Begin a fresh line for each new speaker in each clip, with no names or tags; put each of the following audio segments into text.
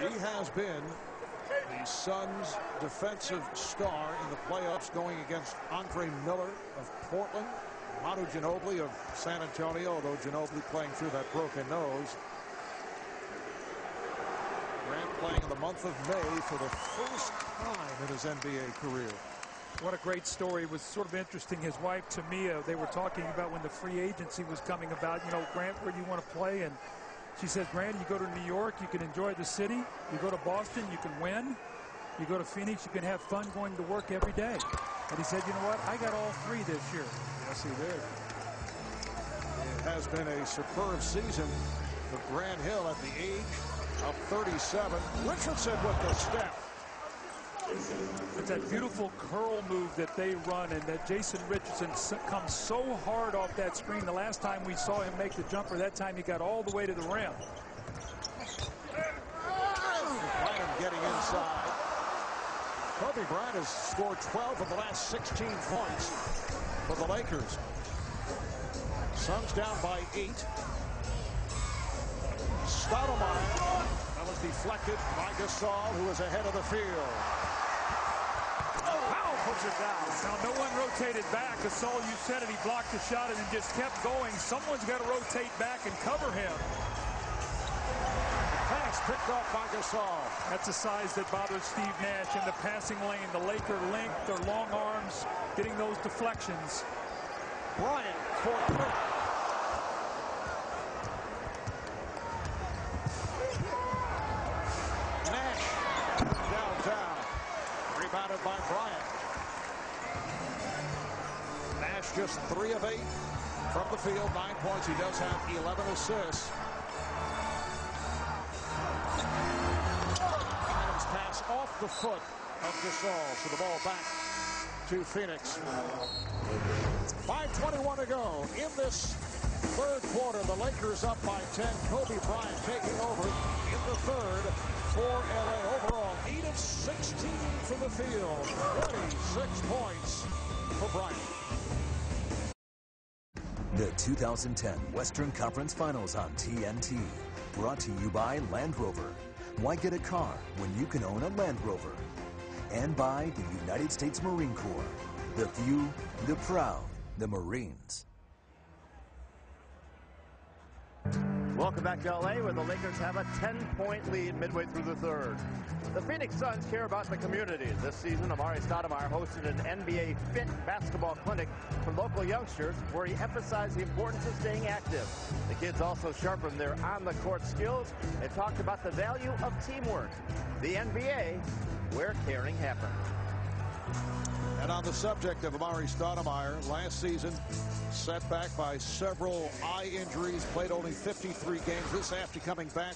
He has been the Suns defensive star in the playoffs going against Andre Miller of Portland. Manu Ginobili of San Antonio, although Ginobili playing through that broken nose. Grant playing in the month of May for the first time in his NBA career.
What a great story. It was sort of interesting. His wife, Tamia, they were talking about when the free agency was coming about, you know, Grant, where do you want to play? And she says, Grant, you go to New York, you can enjoy the city. You go to Boston, you can win. You go to Phoenix, you can have fun going to work every day. And he said, you know what? I got all three this year.
Yes, he did. It has been a superb season for Grant Hill at the age of 37. Richardson with the step.
It's that beautiful curl move that they run and that Jason Richardson comes so hard off that screen. The last time we saw him make the jumper, that time he got all the way to the rim.
Bynum getting inside. Kobe Bryant has scored 12 of the last 16 points for the Lakers. Suns down by eight. Stoudemire. That was deflected by Gasol, who was ahead of the field puts it down.
Now, no one rotated back. Gasol, you said it, he blocked the shot and then just kept going. Someone's got to rotate back and cover him.
Pass picked off by Gasol.
That's a size that bothers Steve Nash in the passing lane. The Laker length, their long arms, getting those deflections.
Bryant for three. Nash downtown. Rebounded by Bryant. Just three of eight from the field, nine points. He does have 11 assists. Adams pass off the foot of Gasol. So the ball back to Phoenix. 5.21 to go in this third quarter. The Lakers up by 10. Kobe Bryant taking over in the third for LA. Overall, 8 of 16 from the field. 26 points for Bryant.
The 2010 Western Conference Finals on TNT. Brought to you by Land Rover. Why get a car when you can own a Land Rover? And by the United States Marine Corps. The few, the proud, the Marines.
Welcome back to LA where the Lakers have a 10-point lead midway through the third. The Phoenix Suns care about the community. This season, Amar'e Stoudemire hosted an NBA Fit basketball clinic for local youngsters where he emphasized the importance of staying active. The kids also sharpened their on-the-court skills and talked about the value of teamwork. The NBA, where caring happens.
And on the subject of Amar'e Stoudemire, last season set back by several eye injuries, played only 53 games. This after coming back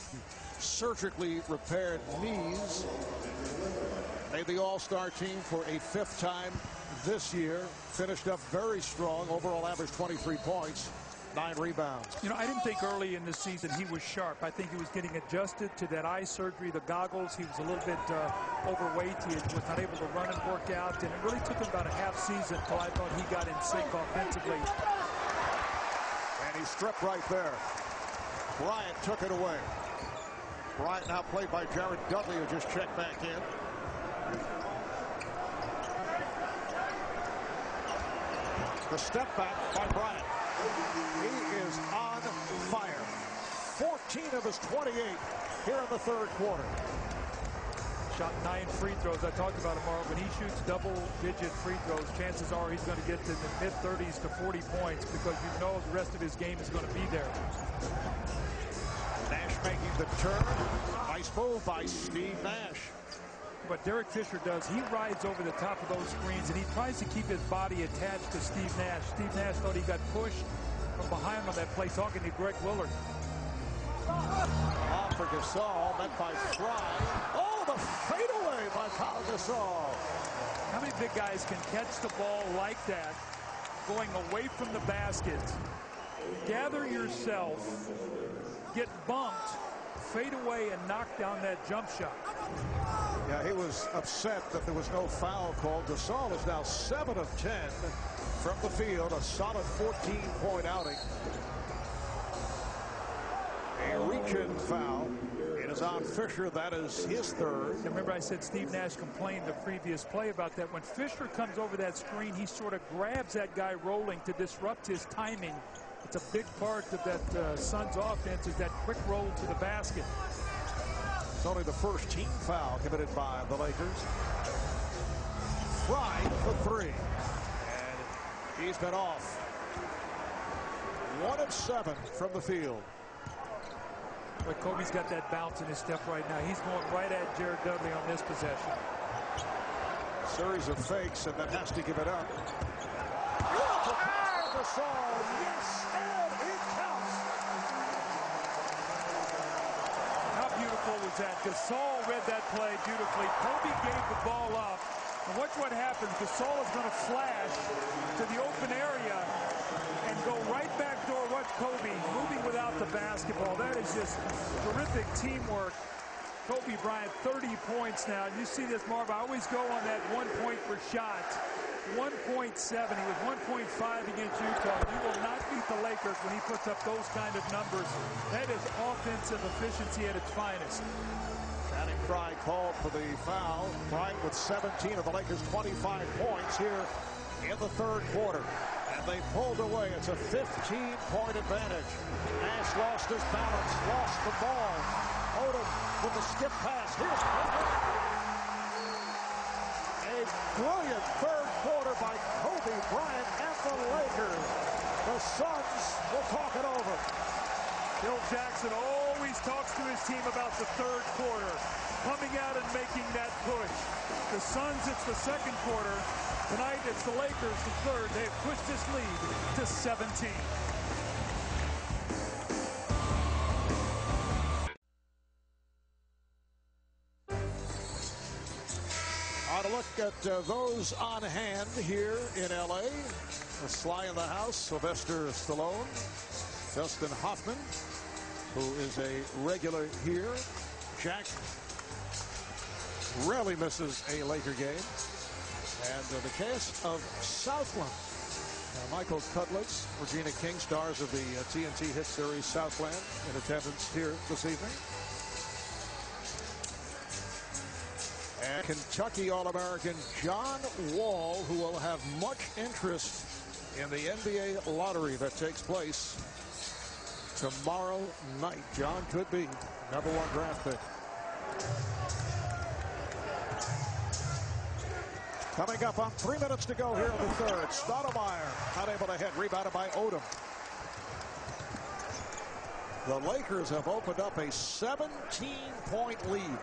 surgically repaired knees. Made the All-Star team for a fifth time this year. Finished up very strong. Overall average 23 points. Nine rebounds.
You know, I didn't think early in the season he was sharp. I think he was getting adjusted to that eye surgery, the goggles. He was a little bit uh, overweight. He was not able to run and work out. And it really took him about a half season until I thought he got in sync offensively.
And he stripped right there. Bryant took it away. Bryant now played by Jared Dudley, who just checked back in. The step back by Bryant. He is on fire. 14 of his 28 here in the third quarter.
Shot nine free throws. I talked about tomorrow. When he shoots double-digit free throws, chances are he's going to get to the mid-30s to 40 points because you know the rest of his game is going to be there.
Nash making the turn. Nice move by Steve Nash.
What Derek Fisher does, he rides over the top of those screens and he tries to keep his body attached to Steve Nash. Steve Nash thought he got pushed from behind on that play, talking to Greg Willard.
Off for Gasol, met by Frye. Oh, the fadeaway by Pau Gasol.
How many big guys can catch the ball like that, going away from the basket, gather yourself, get bumped, fade away, and knock down that jump shot?
Yeah, he was upset that there was no foul called. Gasol is now 7 of 10 from the field, a solid 14-point outing. A reach-in foul. It is on Fisher. That is his third.
Remember I said Steve Nash complained the previous play about that. When Fisher comes over that screen, he sort of grabs that guy rolling to disrupt his timing. It's a big part of that uh, Suns offense is that quick roll to the basket.
It's only the first team foul committed by the Lakers. Frye for three. And he's been off. One of seven from the field.
But Kobe's got that bounce in his step right now. He's going right at Jared Dudley on this possession.
Series of fakes and then has to give it up. Beautiful Gasol. Yes, and it counts.
How beautiful was that? Gasol read that play beautifully. Kobe gave the ball up. And watch what happens. Gasol is going to flash to the open area and go right back door. Watch Kobe moving without the basketball. That is just terrific teamwork. Kobe Bryant, 30 points now. You see this, Marv. I always go on that one point per shot. 1.7. He was 1.5 against Utah. You will not beat the Lakers when he puts up those kind of numbers. That is offensive efficiency at its finest.
Channing Frye called for the foul. Bryant with 17 of the Lakers' 25 points here in the third quarter. They pulled away. It's a 15-point advantage. Nash lost his balance, lost the ball. Odom with the skip pass. Here's a brilliant third quarter by Kobe Bryant and the Lakers. The Suns will talk it over.
Phil Jackson oh, always talks to his team about the third quarter, coming out and making that push. The Suns, it's the second quarter. Tonight, it's the Lakers, the third. They've pushed this lead to 17.
On a look at uh, those on hand here in L.A. Sly in the House, Sylvester Stallone, Dustin Hoffman, who is a regular here. Jack rarely misses a Laker game. And uh, the cast of Southland. Uh, Michael Cudlitz, Regina King, stars of the uh, TNT hit series Southland, in attendance here this evening. And Kentucky All-American John Wall, who will have much interest in the NBA lottery that takes place tomorrow night. John could be number one draft pick. Coming up on three minutes to go here in the third. Stoudemire not able to hit. Rebounded by Odom. The Lakers have opened up a 17-point lead.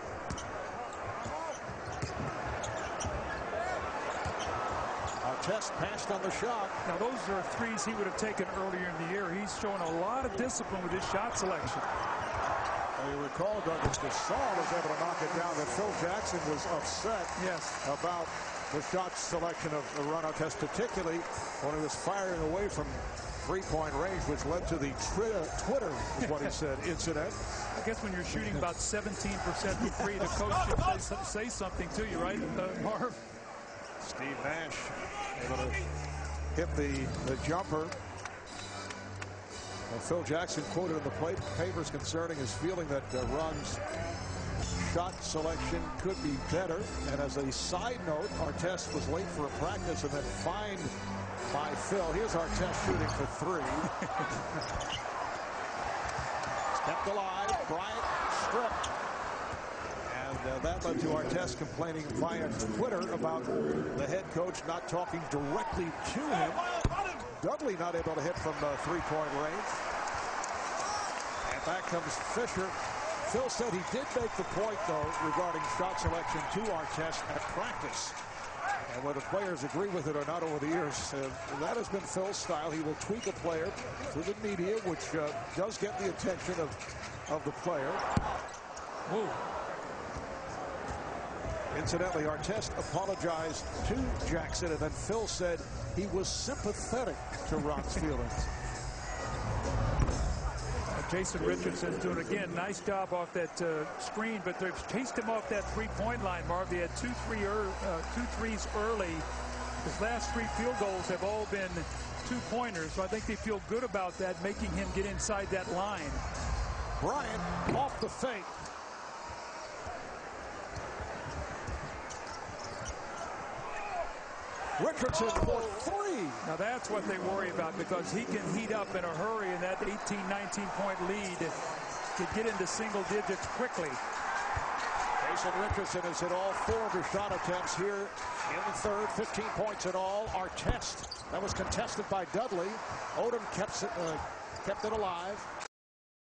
Test passed on the shot.
Now, those are threes he would have taken earlier in the year. He's showing a lot of discipline with his shot selection.
Well, you recall Douglas Gasol was able to knock it down, but Phil Jackson was upset
yes.
about the shot selection of the Ron Artest, particularly when he was firing away from three-point range, which led to the Twitter, Twitter is what he said, incident.
I guess when you're shooting about 17% from three, the coach should say, say something to you, right, uh, Marv?
Steve Nash able to hit the, the jumper. And Phil Jackson quoted in the play, papers concerning his feeling that uh, Ron's shot selection could be better. And as a side note, Artest was late for a practice and then fined by Phil. Here's Artest shooting for three. Kept alive. Bryant stripped. And uh, that led to Artest complaining via Twitter about the head coach not talking directly to him. Dudley not able to hit from the three-point range. And back comes Fisher. Phil said he did make the point, though, regarding shot selection to Artest at practice. And whether players agree with it or not over the years, uh, that has been Phil's style. He will tweak a player through the media, which uh, does get the attention of, of the player.
Ooh.
Incidentally, Artest apologized to Jackson, and then Phil said he was sympathetic to Rock's feelings.
Jason Richardson's doing again nice job off that uh, screen, but they've chased him off that three-point line. Marv, they had two three er, uh, two threes early. His last three field goals have all been two-pointers, so I think they feel good about that, making him get inside that line.
Bryant off the fake. Richardson for three.
Now that's what they worry about because he can heat up in a hurry and that 18, 19 point lead to get into single digits quickly.
Jason Richardson has hit all four of his shot attempts here in the third. 15 points in all. Artest that was contested by Dudley. Odom kept uh, kept it alive.